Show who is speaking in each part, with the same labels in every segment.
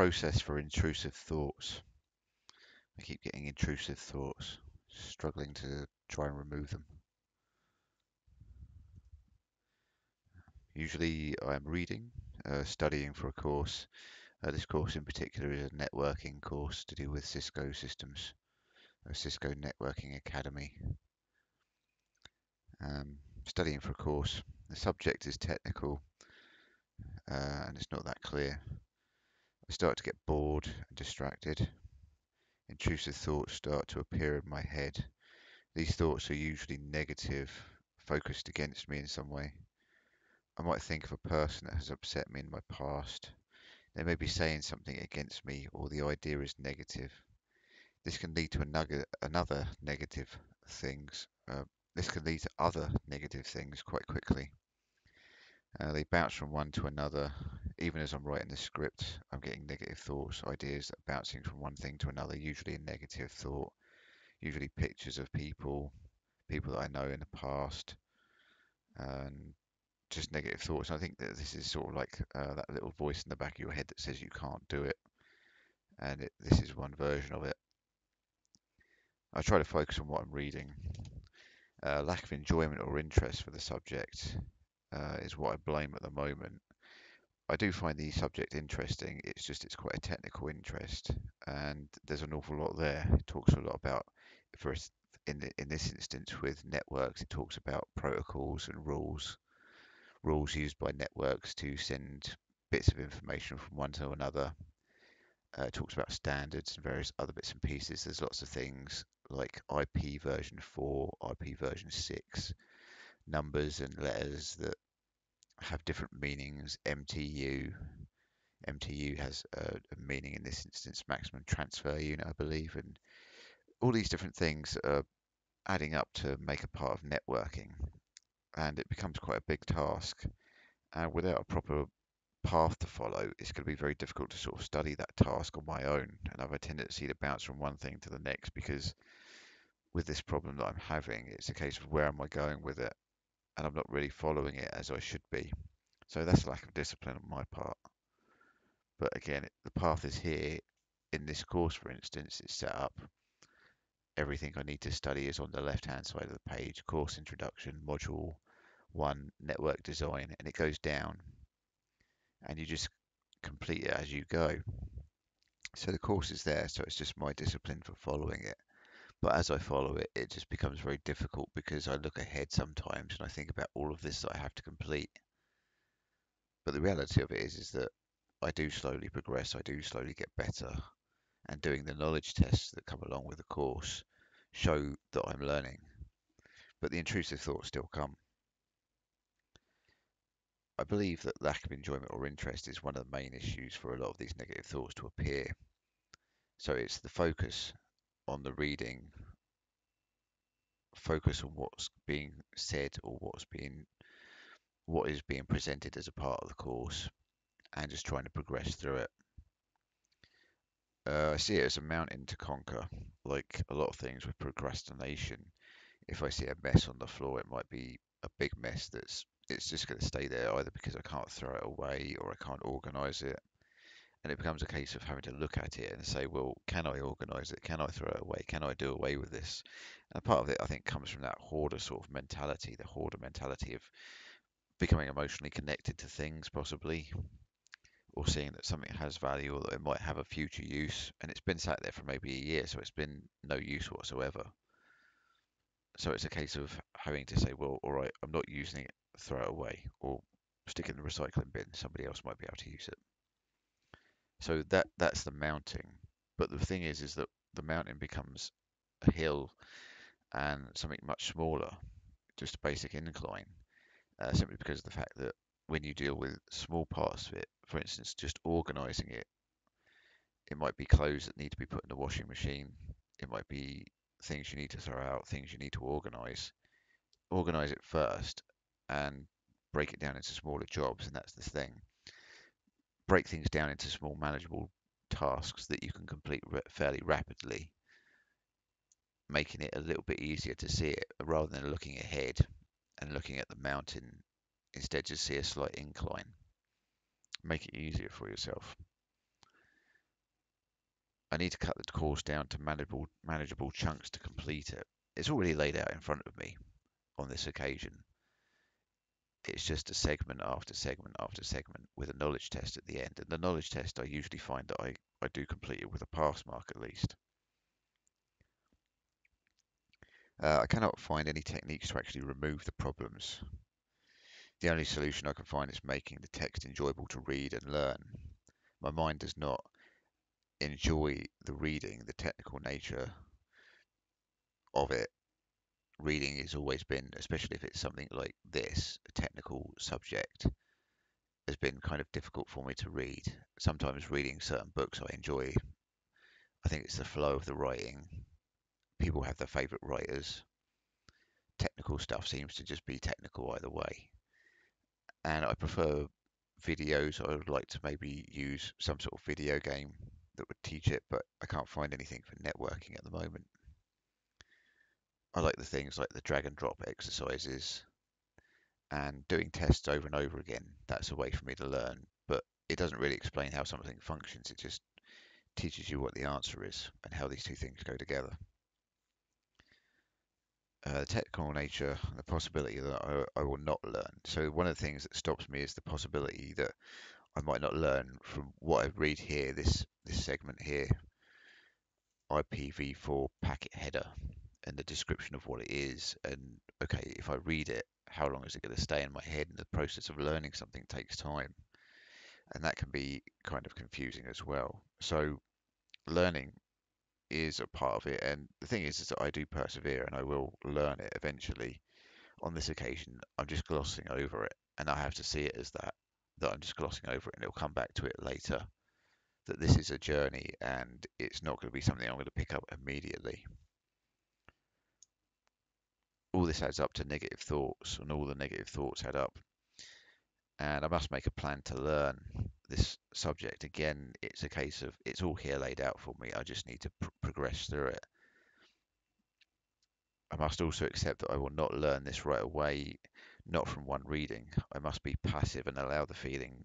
Speaker 1: process for intrusive thoughts. I keep getting intrusive thoughts, struggling to try and remove them. Usually I'm reading, uh, studying for a course. Uh, this course in particular is a networking course to do with Cisco systems, a Cisco Networking Academy. Um, studying for a course. The subject is technical uh, and it's not that clear. I start to get bored and distracted. Intrusive thoughts start to appear in my head. These thoughts are usually negative, focused against me in some way. I might think of a person that has upset me in my past. They may be saying something against me, or the idea is negative. This can lead to another, negative things. Uh, this can lead to other negative things quite quickly. Uh, they bounce from one to another. Even as I'm writing the script, I'm getting negative thoughts, ideas bouncing from one thing to another, usually a negative thought, usually pictures of people, people that I know in the past, and just negative thoughts. I think that this is sort of like uh, that little voice in the back of your head that says you can't do it, and it, this is one version of it. I try to focus on what I'm reading. Uh, lack of enjoyment or interest for the subject uh, is what I blame at the moment. I do find the subject interesting. It's just it's quite a technical interest, and there's an awful lot there. It talks a lot about, for in the, in this instance with networks, it talks about protocols and rules rules used by networks to send bits of information from one to another. Uh, it talks about standards and various other bits and pieces. There's lots of things like IP version 4, IP version 6, numbers and letters that have different meanings. MTU. MTU has a, a meaning in this instance, maximum transfer unit, I believe, and all these different things are adding up to make a part of networking and it becomes quite a big task. And without a proper path to follow, it's going to be very difficult to sort of study that task on my own. And I have a tendency to bounce from one thing to the next because with this problem that I'm having, it's a case of where am I going with it? And I'm not really following it as I should be. So that's lack of discipline on my part. But again, the path is here. In this course, for instance, it's set up everything I need to study is on the left hand side of the page course introduction module 1 network design and it goes down and you just complete it as you go so the course is there so it's just my discipline for following it but as I follow it it just becomes very difficult because I look ahead sometimes and I think about all of this that I have to complete but the reality of it is is that I do slowly progress I do slowly get better and doing the knowledge tests that come along with the course show that I'm learning, but the intrusive thoughts still come. I believe that lack of enjoyment or interest is one of the main issues for a lot of these negative thoughts to appear. So it's the focus on the reading, focus on what's being said or what's being what is being presented as a part of the course and just trying to progress through it. Uh, I see it as a mountain to conquer. Like a lot of things with procrastination, if I see a mess on the floor, it might be a big mess that's it's just going to stay there either because I can't throw it away or I can't organize it. And it becomes a case of having to look at it and say, well, can I organize it? Can I throw it away? Can I do away with this? And part of it, I think, comes from that hoarder sort of mentality, the hoarder mentality of becoming emotionally connected to things, possibly, or seeing that something has value or that it might have a future use and it's been sat there for maybe a year so it's been no use whatsoever so it's a case of having to say well all right i'm not using it throw it away or stick it in the recycling bin somebody else might be able to use it so that that's the mounting but the thing is is that the mountain becomes a hill and something much smaller just a basic incline uh, simply because of the fact that when you deal with small parts of it, for instance, just organizing it, it might be clothes that need to be put in the washing machine. It might be things you need to throw out, things you need to organize. Organize it first and break it down into smaller jobs, and that's the thing. Break things down into small, manageable tasks that you can complete fairly rapidly, making it a little bit easier to see it rather than looking ahead and looking at the mountain Instead, just see a slight incline. Make it easier for yourself. I need to cut the course down to manageable manageable chunks to complete it. It's already laid out in front of me on this occasion. It's just a segment after segment after segment with a knowledge test at the end. And the knowledge test, I usually find that I, I do complete it with a pass mark at least. Uh, I cannot find any techniques to actually remove the problems. The only solution I can find is making the text enjoyable to read and learn. My mind does not enjoy the reading, the technical nature of it. Reading has always been, especially if it's something like this, a technical subject, has been kind of difficult for me to read. Sometimes reading certain books I enjoy. I think it's the flow of the writing, people have their favourite writers. Technical stuff seems to just be technical either way. And I prefer videos. I would like to maybe use some sort of video game that would teach it, but I can't find anything for networking at the moment. I like the things like the drag and drop exercises and doing tests over and over again. That's a way for me to learn, but it doesn't really explain how something functions. It just teaches you what the answer is and how these two things go together uh, technical nature and the possibility that I, I, will not learn. So one of the things that stops me is the possibility that I might not learn from what I read here, this this segment here, IPv4 packet header and the description of what it is. And okay, if I read it, how long is it going to stay in my head? And the process of learning something takes time. And that can be kind of confusing as well. So learning is a part of it. And the thing is, is that I do persevere and I will learn it eventually. On this occasion, I'm just glossing over it, and I have to see it as that that I'm just glossing over it, and it'll come back to it later. That this is a journey, and it's not going to be something I'm going to pick up immediately. All this adds up to negative thoughts, and all the negative thoughts add up. And I must make a plan to learn this subject again. It's a case of it's all here laid out for me. I just need to pr- progress through it. I must also accept that i will not learn this right away not from one reading. I must be passive and allow the feeling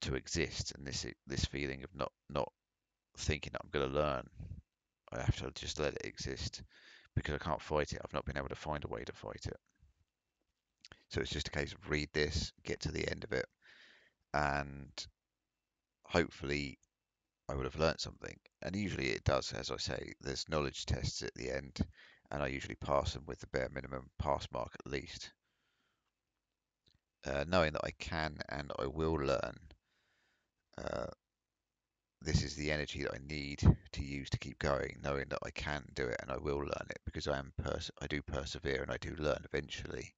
Speaker 1: to exist and this this feeling of not not thinking that i'm going to learn. I have to just let it exist because i can't fight it i've not been able to find a way to fight it so it's just a case of read this get to the end of it and hopefully I would have learnt something. And usually it does, as I say, there's knowledge tests at the end, and I usually pass them with the bare minimum pass mark at least. Uh, knowing that I can and I will learn, uh, this is the energy that I need to use to keep going, knowing that I can do it and I will learn it because I am pers- I do persevere and I do learn eventually.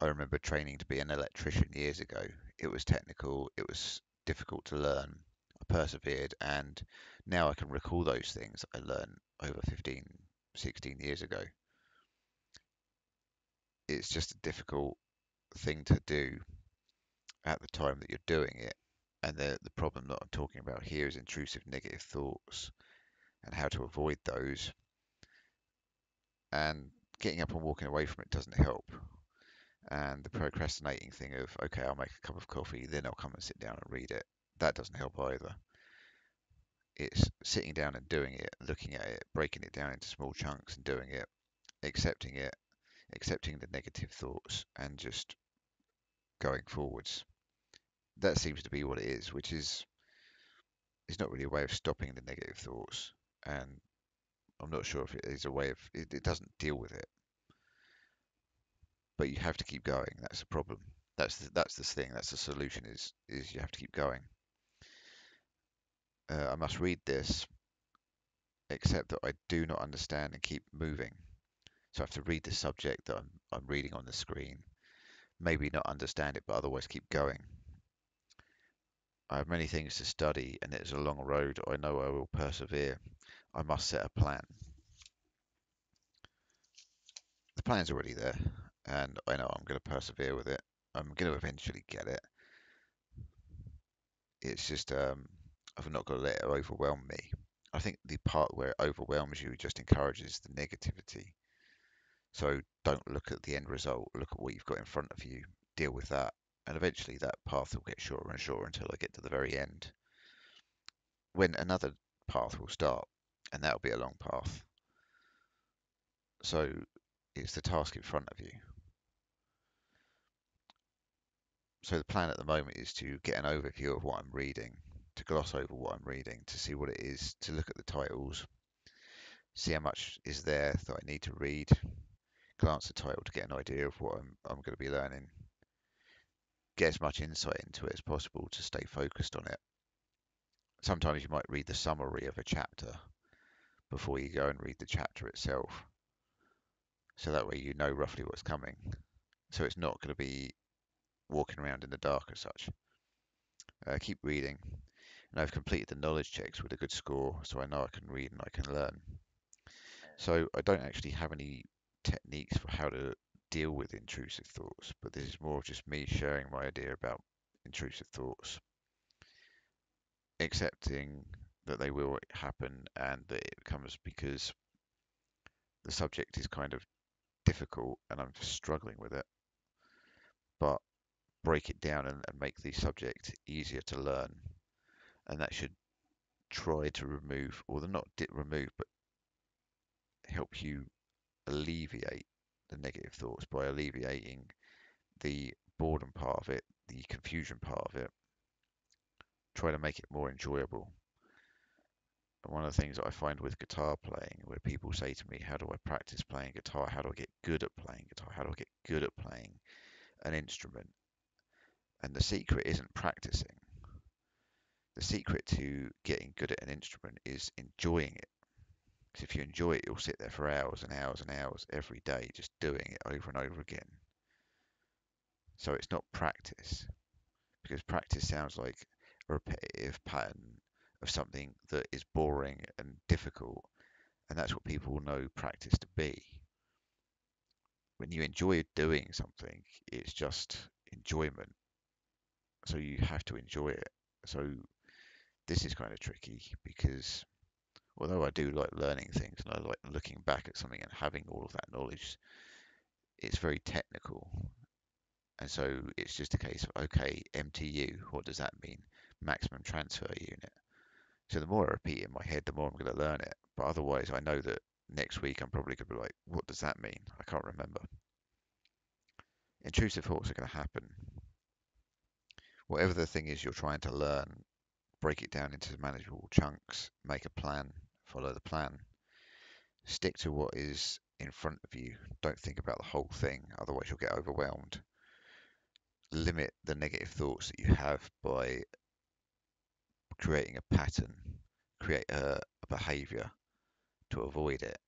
Speaker 1: I remember training to be an electrician years ago. It was technical, it was difficult to learn. I persevered, and now I can recall those things I learned over 15, 16 years ago. It's just a difficult thing to do at the time that you're doing it. And the, the problem that I'm talking about here is intrusive negative thoughts and how to avoid those. And getting up and walking away from it doesn't help. And the procrastinating thing of okay i'll make a cup of coffee then i'll come and sit down and read it. That doesn't help either. It's sitting down and doing it looking at it breaking it down into small chunks and doing it accepting it accepting the negative thoughts and just going forwards that seems to be what it is which is is not really a way of stopping the negative thoughts and i'm not sure if it is a way of it, it doesn't deal with it but you have to keep going. That's the problem. That's the, that's the thing. That's the solution. Is is you have to keep going. Uh, I must read this, except that I do not understand and keep moving. So I have to read the subject that I'm I'm reading on the screen. Maybe not understand it, but otherwise keep going. I have many things to study, and it is a long road. I know I will persevere. I must set a plan. The plan's already there and I know I'm going to persevere with it. I'm going to eventually get it. It's just um, I've not got to let it overwhelm me. I think the part where it overwhelms you just encourages the negativity. So don't look at the end result. Look at what you've got in front of you. Deal with that, and eventually that path will get shorter and shorter until I get to the very end. When another path will start, and that'll be a long path. So it's the task in front of you. So the plan at the moment is to get an overview of what I'm reading, to gloss over what I'm reading, to see what it is, to look at the titles, see how much is there that I need to read, glance at the title to get an idea of what I'm, I'm going to be learning, get as much insight into it as possible to stay focused on it. Sometimes you might read the summary of a chapter before you go and read the chapter itself. So that way you know roughly what's coming. So it's not going to be walking around in the dark as such. Uh, keep reading. And I've completed the knowledge checks with a good score, so I know I can read and I can learn. So I don't actually have any techniques for how to deal with intrusive thoughts, but this is more just me sharing my idea about intrusive thoughts, accepting that they will happen and that it comes because the subject is kind of difficult and I'm just struggling with it, but break it down and, and make the subject easier to learn. And that should try to remove, or not remove, but help you alleviate the negative thoughts by alleviating the boredom part of it, the confusion part of it. Try to make it more enjoyable. And one of the things that I find with guitar playing, where people say to me, How do I practice playing guitar? How do I get good at playing guitar? How do I get good at playing an instrument? And the secret isn't practicing. The secret to getting good at an instrument is enjoying it. Because if you enjoy it, you'll sit there for hours and hours and hours every day just doing it over and over again. So it's not practice, because practice sounds like a repetitive pattern of something that is boring and difficult, and that's what people know practice to be. When you enjoy doing something, it's just enjoyment. So you have to enjoy it. So this is kind of tricky because although I do like learning things and I like looking back at something and having all of that knowledge, it's very technical. And so it's just a case of, okay, MTU, what does that mean? Maximum transfer unit. So the more I repeat it in my head, the more I'm going to learn it. But otherwise, I know that next week I'm probably going to be like, what does that mean? I can't remember. Intrusive thoughts are going to happen. Whatever the thing is you're trying to learn, break it down into manageable chunks, make a plan, follow the plan. Stick to what is in front of you. Don't think about the whole thing, otherwise, you'll get overwhelmed. Limit the negative thoughts that you have by creating a pattern, create a, a behavior to avoid it.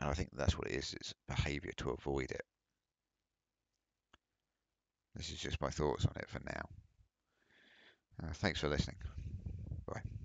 Speaker 1: And I think that's what it is it's behavior to avoid it. This is just my thoughts on it for now. Uh, thanks for listening. Bye